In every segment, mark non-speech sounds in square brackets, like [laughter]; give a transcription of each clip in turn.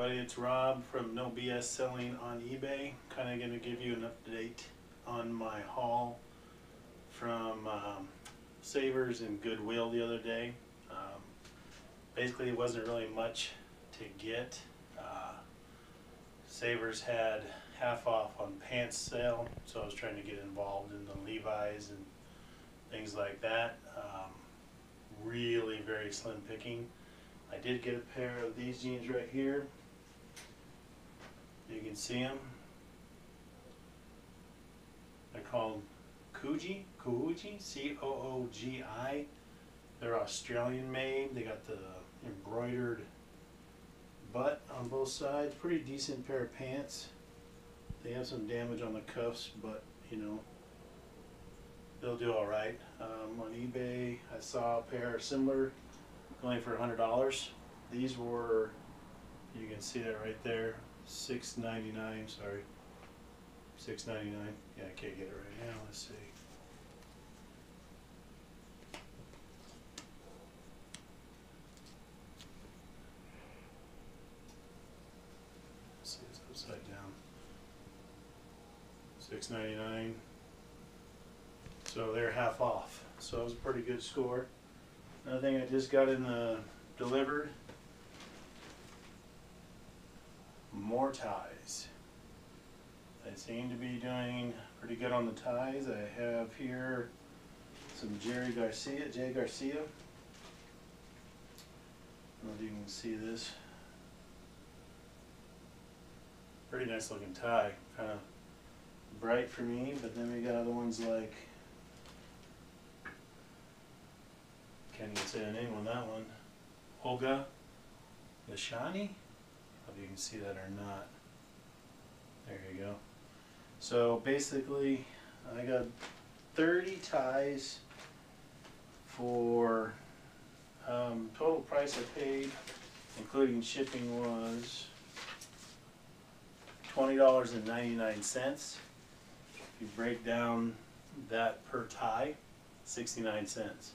everybody, it's Rob from No BS Selling on eBay. Kind of going to give you an update on my haul from um, Savers and Goodwill the other day. Um, basically, it wasn't really much to get. Uh, Savers had half off on pants sale, so I was trying to get involved in the Levi's and things like that. Um, really very slim picking. I did get a pair of these jeans right here. You can see them. They're called Coogi, Coogi, C-O-O-G-I. They're Australian made. They got the embroidered butt on both sides. Pretty decent pair of pants. They have some damage on the cuffs, but you know, they'll do all right. Um, on eBay, I saw a pair similar going for hundred dollars. These were, you can see that right there, six ninety nine. Sorry, six ninety nine. Yeah, I can't get it right now. Let's see. See, it's upside down. Six ninety nine. So they're half off. So it was a pretty good score. Another thing I just got in the delivered. More ties. They seem to be doing pretty good on the ties. I have here some Jerry Garcia, Jay Garcia. I don't know if you can see this. Pretty nice looking tie. Kind of bright for me, but then we got other ones like Can't even say the name on that one. Olga Hope you can see that or not. There you go. So basically, I got 30 ties for um, total price I paid, including shipping, was $20.99. If you break down that per tie, 69 cents.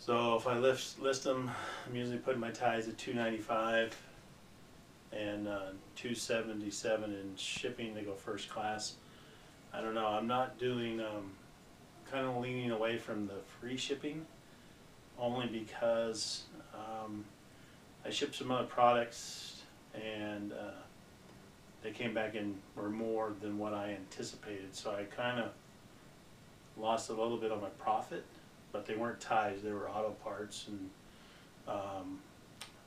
So if I list, list them, I'm usually putting my ties at 295 and uh, 277 in shipping. to go first class. I don't know. I'm not doing. Um, kind of leaning away from the free shipping, only because um, I shipped some other products and uh, they came back in were more than what I anticipated. So I kind of lost a little bit on my profit but they weren't ties, they were auto parts and um,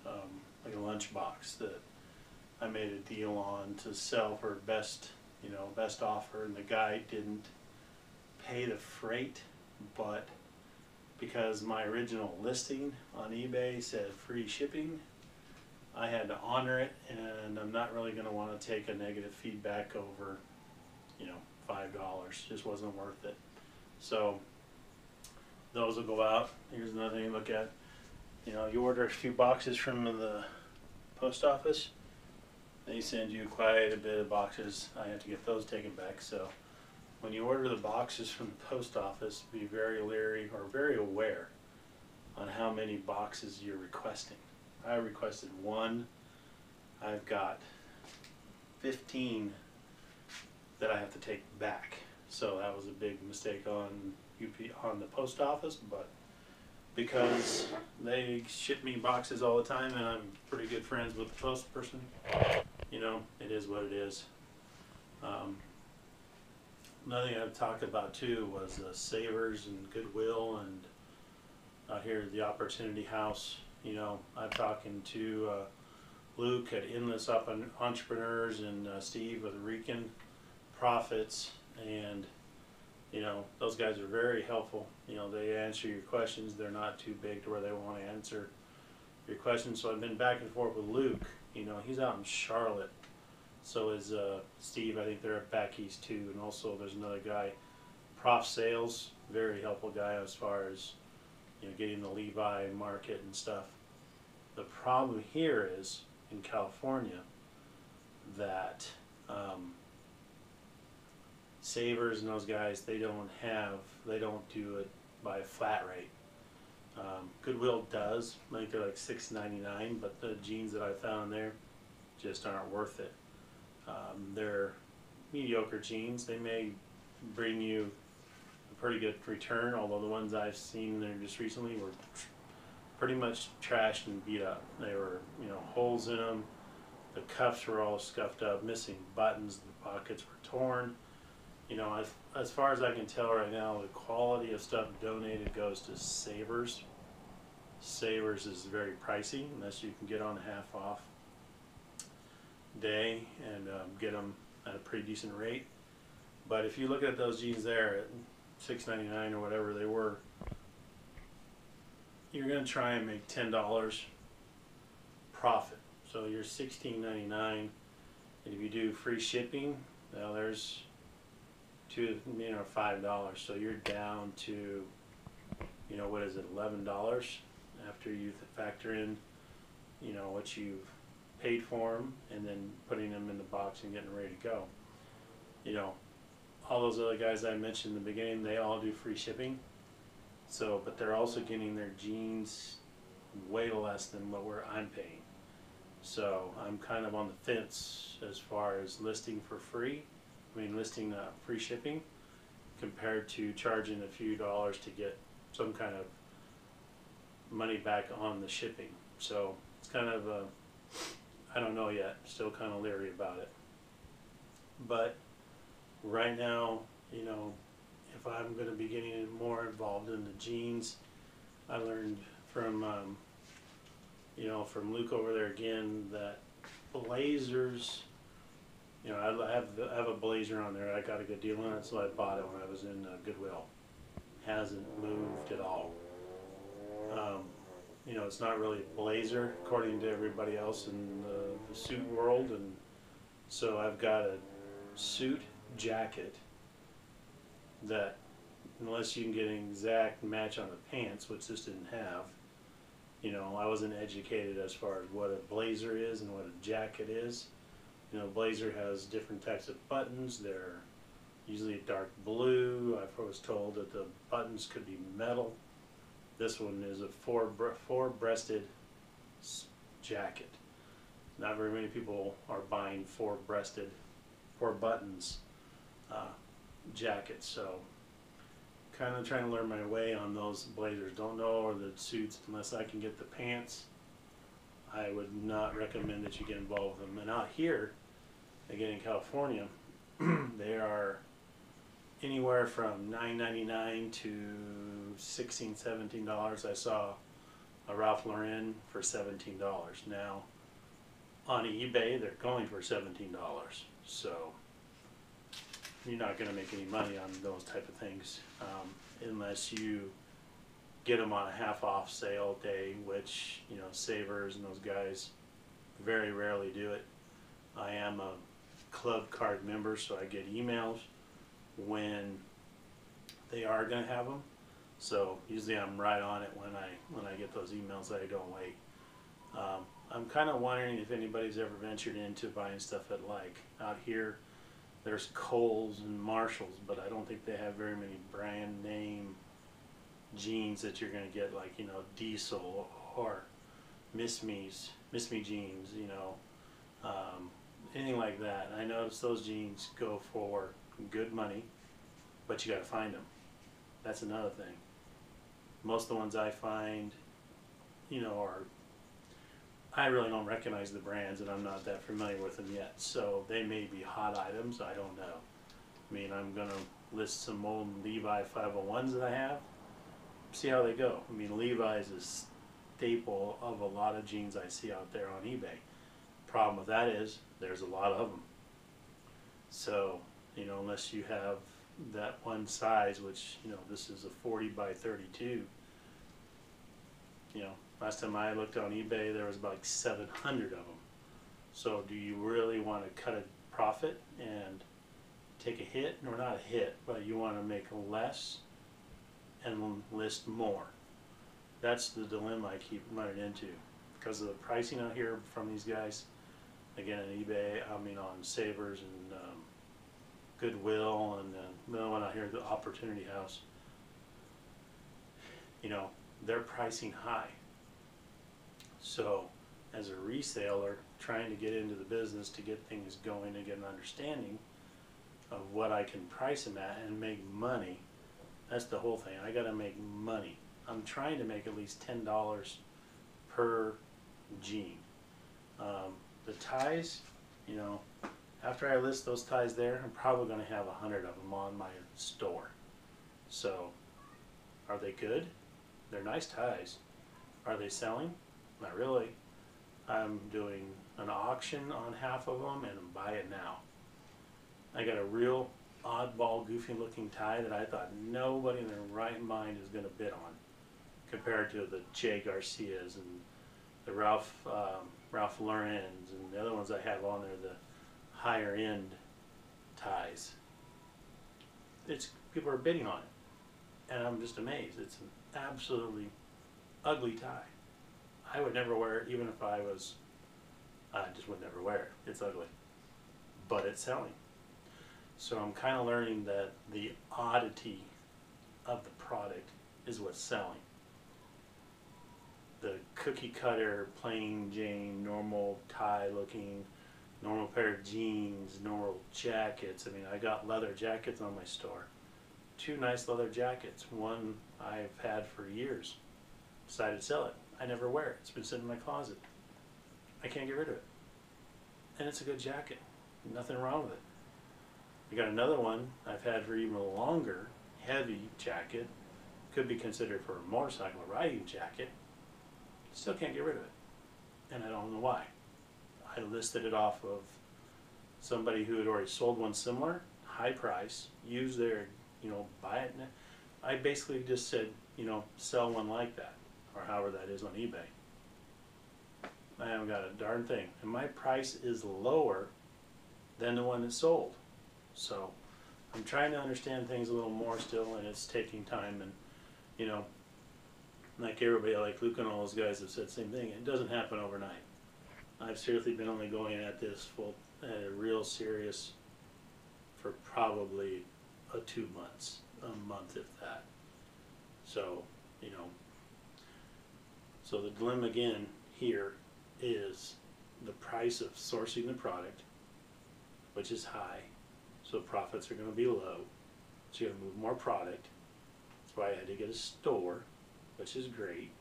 um, like a lunchbox that I made a deal on to sell for best, you know, best offer, and the guy didn't pay the freight, but because my original listing on eBay said free shipping, I had to honor it, and I'm not really going to want to take a negative feedback over, you know, five dollars. Just wasn't worth it. So those will go out. Here's another thing to look at. You know, you order a few boxes from the post office, they send you quite a bit of boxes. I have to get those taken back. So when you order the boxes from the post office, be very leery or very aware on how many boxes you're requesting. I requested one. I've got 15 that I have to take back. So that was a big mistake on UP on the post office, but because they ship me boxes all the time and I'm pretty good friends with the post person, you know, it is what it is. Um, another thing I've talked about too was Savers and Goodwill and out here at the Opportunity House. You know, I'm talking to uh, Luke at Endless Up Entrepreneurs and uh, Steve with Rican Profits and you know, those guys are very helpful. You know, they answer your questions. They're not too big to where they want to answer your questions. So I've been back and forth with Luke. You know, he's out in Charlotte. So is uh, Steve. I think they're at back east too. And also there's another guy, Prof Sales, very helpful guy as far as you know getting the Levi market and stuff. The problem here is in California that um, Savers and those guys, they don't have, they don't do it by a flat rate. Um, Goodwill does, I think they're like six ninety nine, but the jeans that I found there, just aren't worth it. Um, they're mediocre jeans. They may bring you a pretty good return, although the ones I've seen there just recently were pretty much trashed and beat up. They were, you know, holes in them. The cuffs were all scuffed up, missing buttons. The pockets were torn. You know, as, as far as I can tell right now, the quality of stuff donated goes to Savers. Savers is very pricey unless you can get on a half off day and um, get them at a pretty decent rate. But if you look at those jeans there at six ninety nine or whatever they were, you're gonna try and make ten dollars profit. So you're sixteen ninety nine, and if you do free shipping, now there's two, you know, five dollars. So you're down to, you know, what is it, eleven dollars after you factor in, you know, what you've paid for them and then putting them in the box and getting ready to go. You know, all those other guys I mentioned in the beginning, they all do free shipping. So, but they're also getting their jeans way less than what we're, I'm paying. So I'm kind of on the fence as far as listing for free. I mean, listing uh, free shipping compared to charging a few dollars to get some kind of money back on the shipping. So it's kind of a, I don't know yet. Still kind of leery about it. But right now, you know, if I'm going to be getting more involved in the jeans, I learned from, um, you know, from Luke over there again that blazers, you know, I have I have a blazer on there. I got a good deal on it, so I bought it when I was in uh, Goodwill. Hasn't moved at all. Um, you know, it's not really a blazer according to everybody else in the, the suit world, and so I've got a suit jacket that, unless you can get an exact match on the pants, which this didn't have, you know, I wasn't educated as far as what a blazer is and what a jacket is. You know, blazer has different types of buttons. They're usually dark blue. I was told that the buttons could be metal. This one is a four four breasted jacket. Not very many people are buying four breasted, four buttons uh, jackets. So kind of trying to learn my way on those blazers. Don't know or the suits unless I can get the pants. I would not recommend that you get involved with them. And out here, again in California, [clears throat] they are anywhere from nine ninety nine to $16, 17 dollars. I saw a Ralph Lauren for seventeen dollars. Now on eBay they're going for seventeen dollars. So you're not going to make any money on those type of things um, unless you get them on a half off sale day, which you know Savers and those guys very rarely do it. I am a club card member, so I get emails when they are going to have them. So usually I'm right on it when I when I get those emails. I don't wait. Um, I'm kind of wondering if anybody's ever ventured into buying stuff at like out here. There's Kohl's and Marshalls, but I don't think they have very many brand name jeans that you're going to get like you know Diesel or Miss Me's Miss Me jeans. You know um, anything like that. I notice those jeans go for good money, but you got to find them. That's another thing. Most of the ones I find, you know, are I really don't recognize the brands, and I'm not that familiar with them yet. So they may be hot items. I don't know. I mean, I'm gonna list some old Levi 501s that I have. See how they go. I mean, Levi's is staple of a lot of jeans I see out there on eBay. Problem with that is there's a lot of them. So you know, unless you have that one size, which, you know, this is a 40 by 32. You know, last time I looked on eBay, there was about like 700 of them. So do you really want to cut a profit and take a hit, or not a hit, but you want to make less and list more? That's the dilemma I keep running into because of the pricing out here from these guys. Again, on eBay, I mean on Savers and um, Goodwill and uh, the one out here, the Opportunity House, you know, they're pricing high. So, as a reseller, trying to get into the business to get things going and get an understanding of what I can price them at and make money. That's the whole thing. I gotta make money. I'm trying to make at least ten dollars per jean. Um, the ties, you know, after I list those ties there, I'm probably gonna have a hundred of them on my store. So, are they good? They're nice ties. Are they selling? Not really. I'm doing an auction on half of them and buy it now. I got a real oddball, goofy looking tie that I thought nobody in their right mind is going to bid on compared to the Jay Garcias and the Ralph um, Ralph Lauren's and the other ones I have on there, the higher end ties. It's people are bidding on it, and I'm just amazed. It's an absolutely ugly tie. I would never wear it, even if I was. I just would never wear it. It's ugly, but it's selling. So I'm kind of learning that the oddity of the product is what's selling. The cookie cutter, plain Jane, normal tie looking, normal pair of jeans, normal jackets. I mean, I got leather jackets on my store. Two nice leather jackets. One I've had for years. Decided to sell it. I never wear it. It's been sitting in my closet. I can't get rid of it. And it's a good jacket. Nothing wrong with it. I got another one I've had for even longer, heavy jacket. Could be considered for a motorcycle riding jacket. Still can't get rid of it. And I don't know why. I listed it off of somebody who had already sold one similar, high price, use their, you know, buy it. I basically just said, you know, sell one like that, or however that is on eBay. I haven't got a darn thing. And my price is lower than the one that sold. So I'm trying to understand things a little more still, and it's taking time. And you know, like everybody, like Luke and all those guys have said the same thing. It doesn't happen overnight. I've seriously been only going at this full, uh, real serious, for probably a two months, a month if that. So you know, so the dilemma again here is the price of sourcing the product, which is high, so profits are gonna be low. So you gotta move more product. That's why I had to get a store, which is great.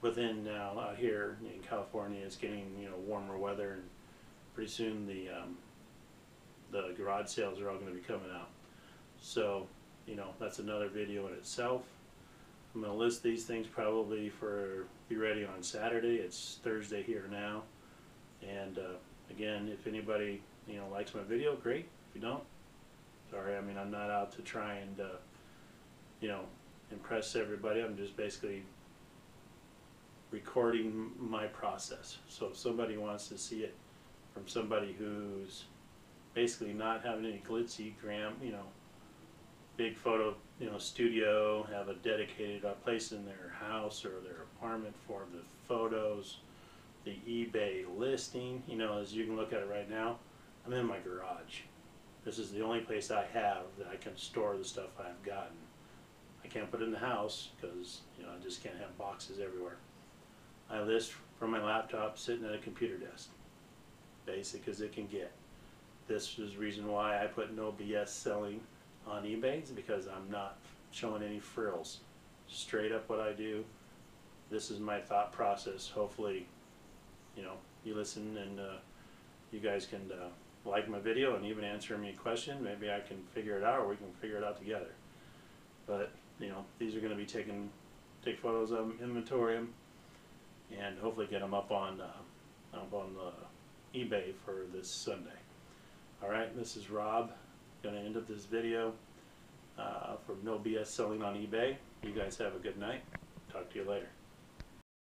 But then now out here in California, it's getting, you know, warmer weather and pretty soon the, um, the garage sales are all gonna be coming out. So, you know, that's another video in itself. I'm gonna list these things probably for, be ready on Saturday. It's Thursday here now. And, uh, again, if anybody, you know, likes my video, great. If you don't, sorry. I mean, I'm not out to try and, uh, you know, impress everybody. I'm just basically recording my process. So if somebody wants to see it from somebody who's basically not having any glitzy gram, you know, big photo, you know, studio, have a dedicated uh, place in their house or their apartment for the photos, the eBay listing, you know, as you can look at it right now, I'm in my garage. This is the only place I have that I can store the stuff I've gotten. I can't put it in the house because, you know, I just can't have boxes everywhere. I list from my laptop sitting at a computer desk, basic as it can get. This is the reason why I put no BS selling on eBay is because I'm not showing any frills. Straight up what I do. This is my thought process. Hopefully, you know, you listen and uh, you guys can uh, like my video and even answer me a question. Maybe I can figure it out or we can figure it out together. But, you know, these are going to be taken, take photos of them, inventory them, and hopefully get them up on, uh, up on the eBay for this Sunday. All right, this is Rob. Going to end up this video uh, for No BS Selling on eBay. You guys have a good night. Talk to you later.